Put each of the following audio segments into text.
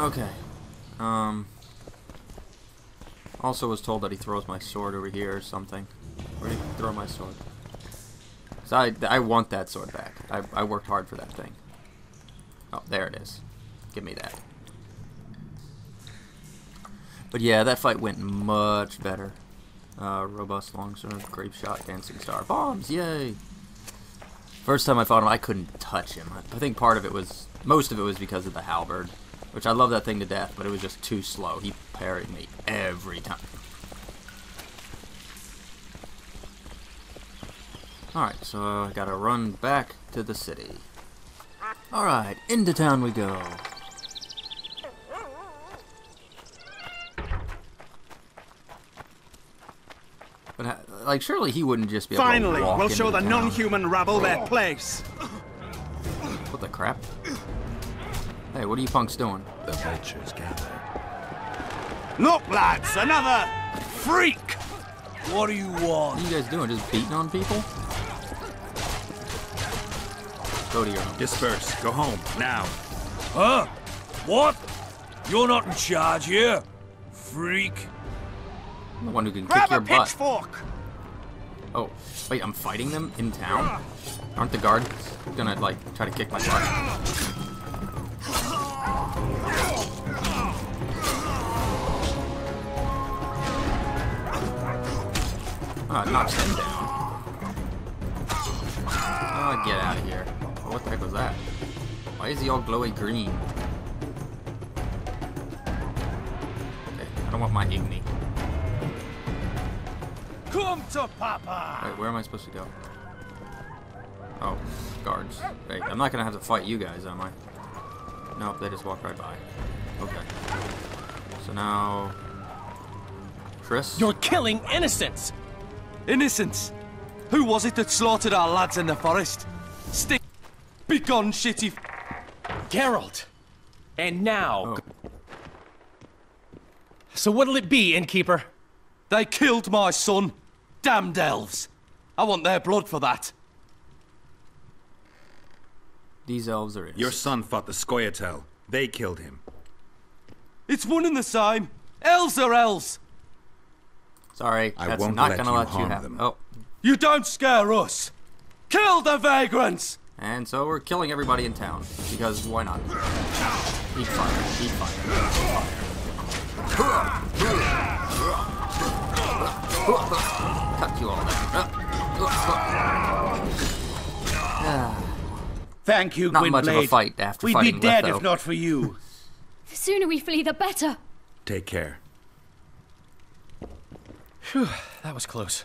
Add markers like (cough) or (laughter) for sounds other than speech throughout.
Okay. Um. Also was told that he throws my sword over here or something. Where did he throw my sword? So I, I want that sword back. I, I worked hard for that thing. Oh, there it is. Give me that. But yeah, that fight went much better. Uh, robust longsword, grape shot, dancing star, bombs, yay! First time I fought him, I couldn't touch him. I think part of it was, most of it was because of the halberd, which I love that thing to death, but it was just too slow. He parried me every time. Alright, so I gotta run back to the city. Alright, into town we go. But, uh, like, surely he wouldn't just be able Finally, to walk we'll show the town. non-human rabble their place. What the crap? Hey, what are you punks doing? The vultures gather. Look, lads, another freak. What do you want? What are you guys doing? Just beating on people? Go to your home. Disperse. Go home. Now. Huh? What? You're not in charge here, freak. I'm the one who can Grab kick your a butt. pitchfork. Oh, wait, I'm fighting them in town? Aren't the guards gonna, like, try to kick my butt? Oh, it knocks them down. Oh, get out of here. What the heck was that? Why is he all glowy green? Okay, I don't want my Igni. Come to Papa. Wait, where am I supposed to go? Oh, guards. Wait, I'm not gonna have to fight you guys, am I? Nope, they just walk right by. Okay. So now... Chris? You're killing innocents! Innocents. Who was it that slaughtered our lads in the forest? Stick. Begone, shitty. Geralt! And now. Oh, So what'll it be, innkeeper? They killed my son. Damned elves. I want their blood for that. These elves are innocent. Your son fought the Scoia'tael. They killed him. It's one and the same. Elves are elves. Sorry, I that's won't not let gonna you let you harm have... them. Oh, You don't scare us. Kill the vagrants. and so we're killing everybody in town. Because why not? Eat fire, eat fire. Cut you all down. Thank you, Not Gwynbleidd. much of a fight after We'd fighting be dead Letho. if not for you. The sooner we flee, the better. Take care. That was close.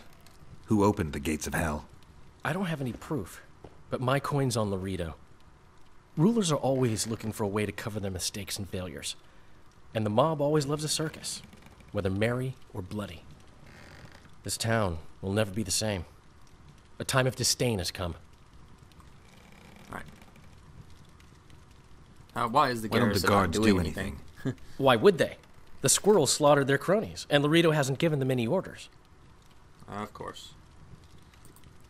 Who opened the gates of hell? I don't have any proof, but my coin's on Loredo. Rulers are always looking for a way to cover their mistakes and failures. And the mob always loves a circus, whether merry or bloody. This town will never be the same. A time of disdain has come. Right. Uh, why is the Why don't the guards not do doing anything? (laughs) Why would they? The squirrels slaughtered their cronies, and Loredo hasn't given them any orders. Uh, of course.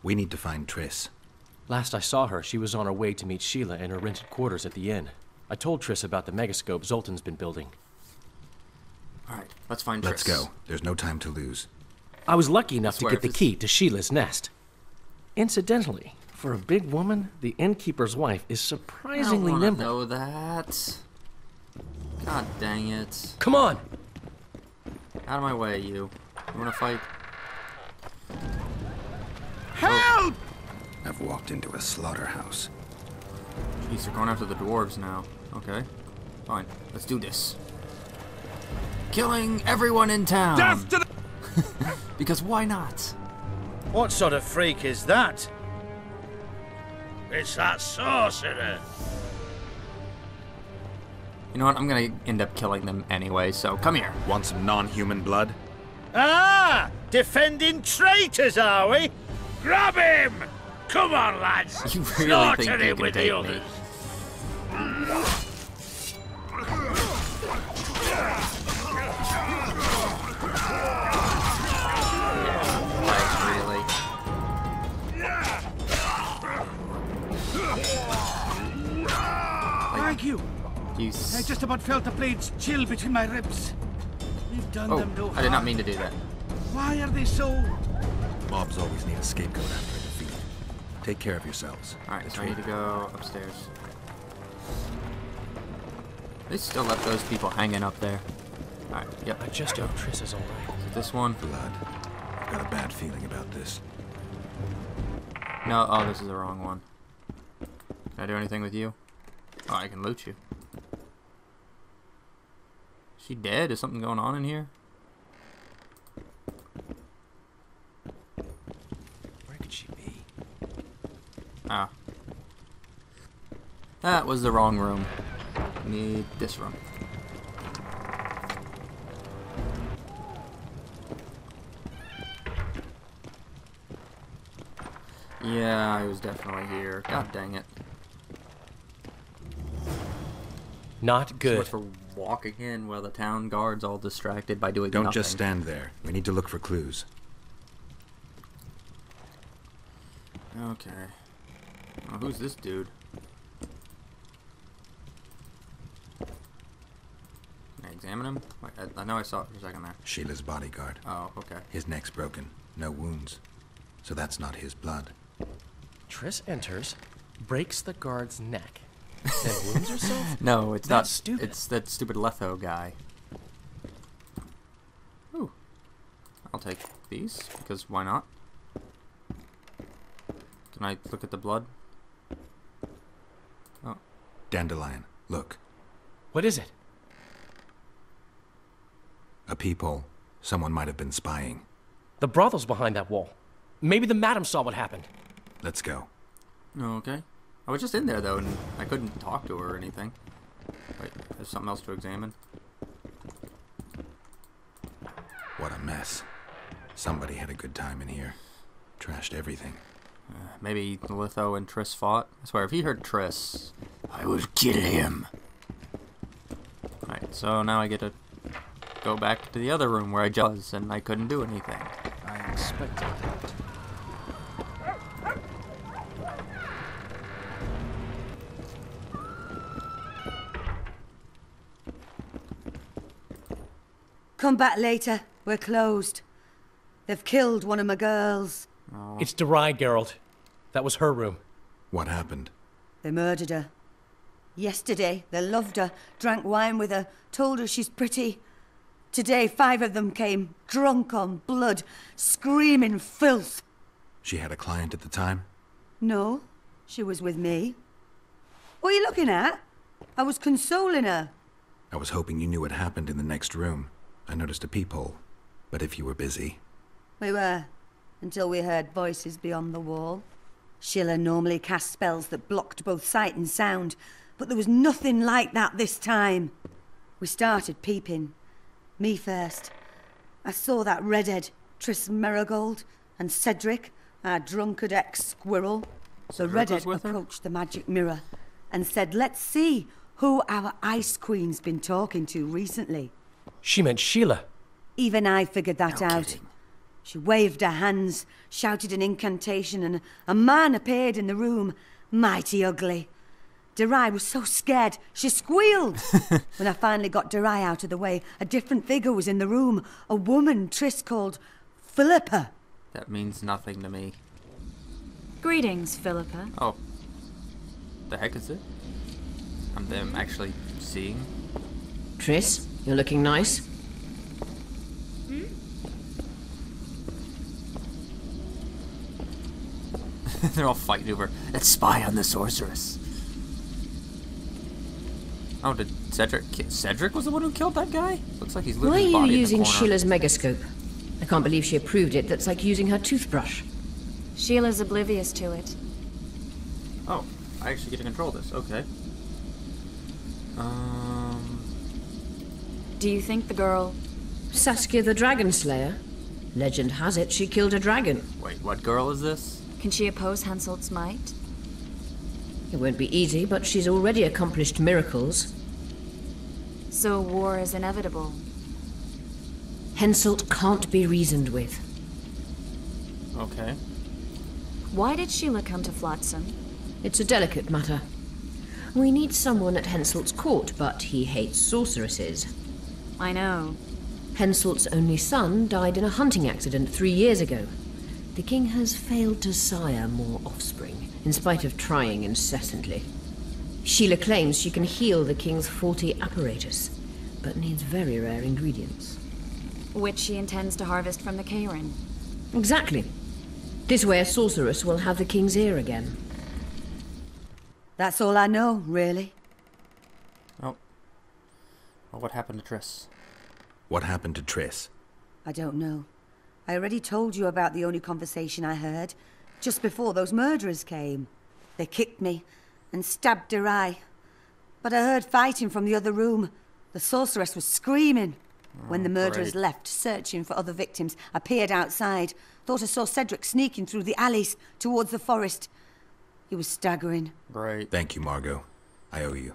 We need to find Triss. Last I saw her, she was on her way to meet Sheila in her rented quarters at the inn. I told Triss about the megascope Zoltan's been building. All right, let's find Triss. Let's go. There's no time to lose. I was lucky enough to get the key to Sheila's nest. Incidentally, for a big woman, the innkeeper's wife is I don't surprisingly wanna nimble. know that. God dang it. Come on! Out of my way, you. You wanna fight? Help! Oh. I've walked into a slaughterhouse. Jeez, they're going after the dwarves now. Okay. Fine. Let's do this. Killing everyone in town! Death to the... (laughs) Because why not? What sort of freak is that? It's that sorcerer. You know what? I'm gonna end up killing them anyway, so come here. Want some non-human blood? Ah! Defending traitors, are we? Grab him! Come on, lads. You really Slaughter think you him can with take the me? others. Like, you. You I s- just about felt the blades chill between my ribs. You've done Oh, them no I did not mean to do that. Why are they so... Mobs always need a scapegoat after a defeat. Take care of yourselves. Alright, so I need to go upstairs. They still left those people hanging up there. Alright, yep. I just hope Triss is alright. This one. Blood. I've got a bad feeling about this. No, oh, this is the wrong one. Can I do anything with you? Oh, I can loot you. Is she dead? Is something going on in here? Where could she be? Ah. That was the wrong room. Need this room. Yeah, I was definitely here. God dang it. Not So good. much for walking in while the town guard's all distracted by doing Don't nothing. just stand there. We need to look for clues. Okay. Oh, who's this dude? Can I examine him? Wait, I, I know I saw it for a second there. Sheila's bodyguard. Oh, okay. His neck's broken. No wounds. So that's not his blood. Triss enters, breaks the guard's neck, then wounds herself? (laughs) No, it's That's not. stupid. It's that stupid Letho guy. Ooh. I'll take these, because why not? Can I look at the blood? Oh, Dandelion, look. What is it? A peephole. Someone might have been spying. The brothel's behind that wall. Maybe the madam saw what happened. Let's go. oh, okay. I was just in there, though, and I couldn't talk to her or anything. Wait, there's something else to examine? What a mess. Somebody had a good time in here. Trashed everything. Uh, maybe Letho and Triss fought? I swear, if he heard Triss, I would kill him. Alright, so now I get to go back to the other room where I just was, and I couldn't do anything. I expected that. Come back later. We're closed. They've killed one of my girls. It's Derai, Geralt. That was her room. What happened? They murdered her. Yesterday, they loved her, drank wine with her, told her she's pretty. Today, five of them came, drunk on blood, screaming filth. She had a client at the time? No, she was with me. What are you looking at? I was consoling her. I was hoping you knew what happened in the next room. I noticed a peephole. But if you were busy, We were, until we heard voices beyond the wall. Sheila normally cast spells that blocked both sight and sound, but there was nothing like that this time. We started peeping. Me first. I saw that redhead, Triss Merigold, and Cedric, our drunkard ex-squirrel. The Cedric was redhead with her? approached the magic mirror and said, let's see who our Ice Queen's been talking to recently. She meant Sheila. Even I figured that No out. kidding. She waved her hands, shouted an incantation, and a man appeared in the room, mighty ugly. Derai was so scared, she squealed. (laughs) when I finally got Derai out of the way, a different figure was in the room, a woman Triss called Philippa. That means nothing to me. Greetings, Philippa. Oh. The heck is it? I'm them actually seeing? Triss, you're looking nice. Hmm? (laughs) They're all fighting over, let's spy on the sorceress. Oh, did Cedric Cedric was the one who killed that guy? Looks like he's Why are losing his you body in the using. Sheila's megascope? I can't believe she approved it. That's like using her toothbrush. Sheila's oblivious to it. Oh, I actually get to control this. Okay. Um, Do you think the girl. Saskia the Dragon Slayer? Legend has it she killed a dragon. wait, what girl is this? Can she oppose Henselt's might? It won't be easy, but she's already accomplished miracles. So war is inevitable. Henselt can't be reasoned with. Okay. Why did Sheila come to Flotsam? It's a delicate matter. We need someone at Henselt's court, but he hates sorceresses. I know. Henselt's only son died in a hunting accident three years ago. The king has failed to sire more offspring, in spite of trying incessantly. Sheila claims she can heal the king's faulty apparatus, but needs very rare ingredients. Which she intends to harvest from the Kayran. Exactly. This way a sorceress will have the king's ear again. That's all I know, really. Oh. Well, what happened to Triss? What happened to Triss? I don't know. I already told you about the only conversation I heard, just before those murderers came. They kicked me and stabbed her eye. But I heard fighting from the other room. The sorceress was screaming. when the oh, murderers great. left, searching for other victims, I peered outside. Thought I saw Cedric sneaking through the alleys towards the forest. He was staggering. Great. Thank you, Margot. I owe you.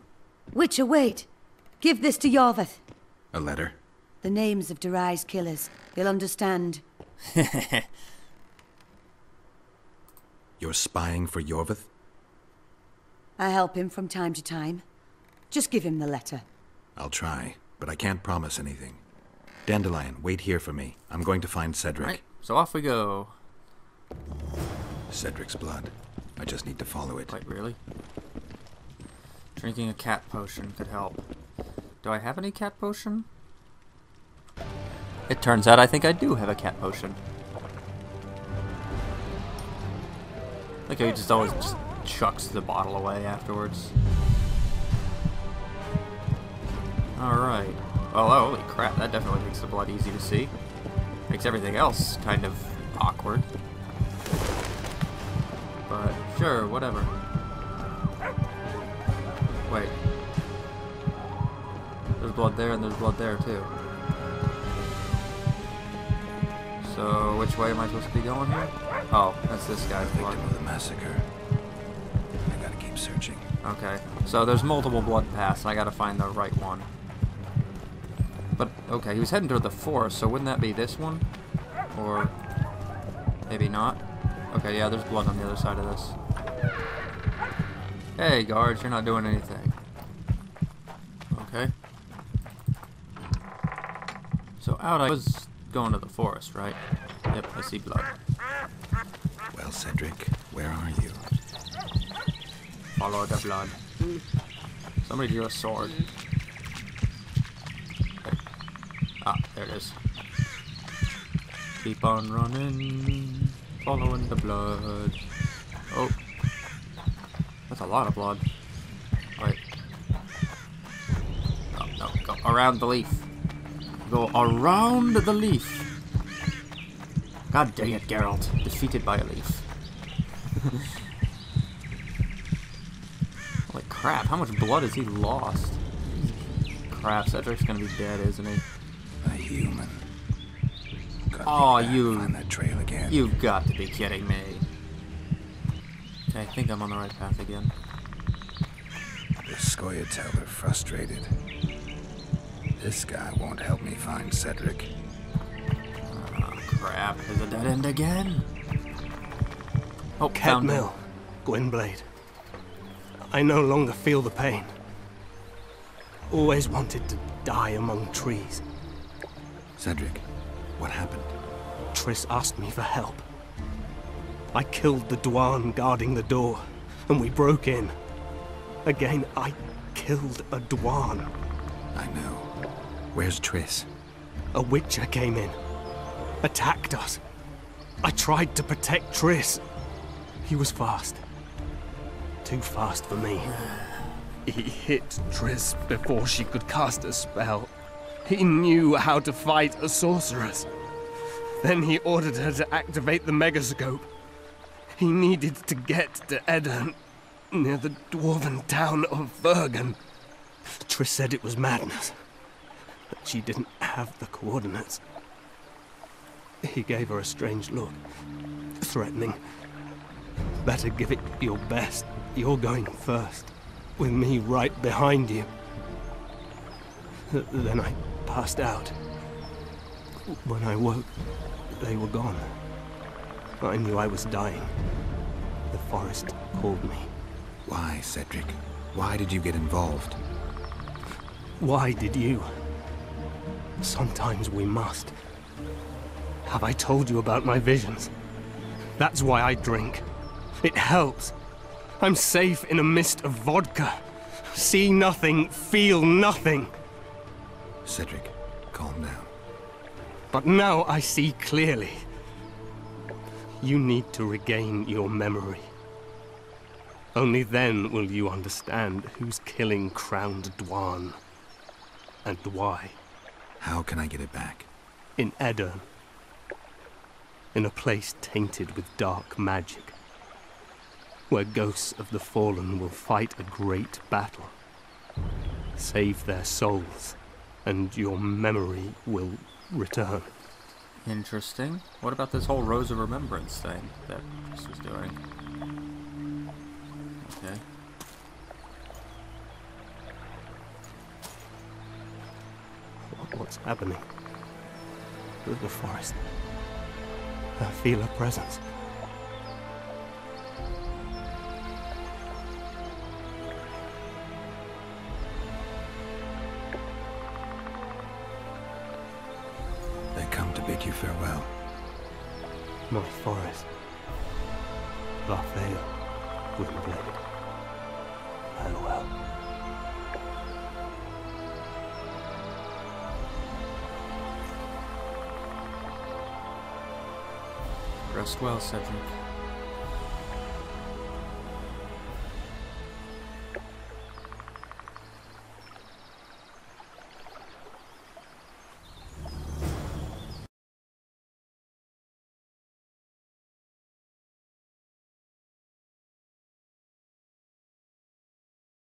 Witcher, wait! Give this to Iorveth. A letter? The names of Derai's killers. He'll understand. (laughs) You're spying for Iorveth? I help him from time to time. Just give him the letter. I'll try, but I can't promise anything. Dandelion, wait here for me. I'm going to find Cedric. Right. So off we go. Cedric's blood. I just need to follow it. Wait, really? Drinking a cat potion could help. Do I have any cat potion? It turns out I think I do have a cat potion. Like he just always just chucks the bottle away afterwards. Alright. Oh, holy crap, that definitely makes the blood easy to see. Makes everything else kind of awkward. But sure, whatever. Wait. There's blood there and there's blood there too. So which way am I supposed to be going here? Oh, that's this guy's blood. Victim of the massacre. I gotta keep searching. Okay. So there's multiple blood paths. I gotta find the right one. But okay, he was heading toward the forest, so wouldn't that be this one? Or maybe not? Okay, yeah, there's blood on the other side of this. Hey, guards, you're not doing anything. Okay. So out I was going to the forest, right? Yep, I see blood. Well, Cedric, where are you? Follow the blood. Somebody drew a sword. Okay. Ah, there it is. Keep on running, following the blood. Oh. That's a lot of blood. Wait. Oh, no, go around the leaf. Go around the leaf. God dang it, Geralt. Defeated by a leaf. (laughs) Holy crap, how much blood has he lost? Crap, Cedric's gonna be dead, isn't he? A human. Be you- Find that trail again. You've got to be kidding me. Okay, I think I'm on the right path again. The Scoia'tael are frustrated. This guy won't help me find Cedric. Ah, crap, there's a dead end again. Oh, Cat found him. Mill, Gwynbleidd. I no longer feel the pain. Always wanted to die among trees. Cedric, what happened? Triss asked me for help. I killed the Dwan guarding the door, and we broke in. Again, I killed a Dwan. I know. Where's Triss? A Witcher came in, attacked us. I tried to protect Triss. He was fast. Too fast for me. He hit Triss before she could cast a spell. He knew how to fight a sorceress. Then he ordered her to activate the megascope. He needed to get to Aedirn, near the dwarven town of Vergen. Triss said it was madness, that she didn't have the coordinates. He gave her a strange look, threatening. Better give it your best. You're going first, with me right behind you. Then I passed out. When I woke, they were gone. I knew I was dying. The forest called me. Why, Cedric? Why did you get involved? Why did you? Sometimes we must. Have I told you about my visions? That's why I drink. It helps. I'm safe in a mist of vodka. See nothing, feel nothing. Cedric, calm down. But now I see clearly. You need to regain your memory. Only then will you understand who's killing Crowned Dwan. And why. How can I get it back? In Aedirn. In a place tainted with dark magic. Where ghosts of the fallen will fight a great battle. Save their souls, and your memory will return. Interesting. What about this whole Rose of Remembrance thing that Chris was doing? Okay. Happening? The, the forest. I feel a presence. They come to bid you farewell. My forest. Lathael. Windblade. Farewell. Rest well, Cedric.